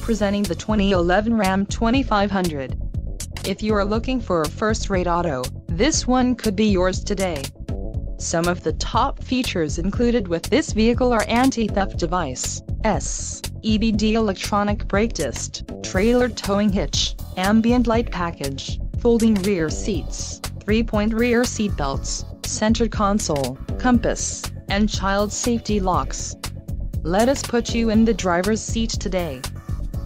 presenting the 2011 Ram 2500. If you are looking for a first-rate auto, this one could be yours today. Some of the top features included with this vehicle are anti-theft device, S, EBD electronic brake disc, trailer towing hitch, ambient light package, folding rear seats, three-point rear seat belts, center console, compass, and child safety locks. Let us put you in the driver's seat today.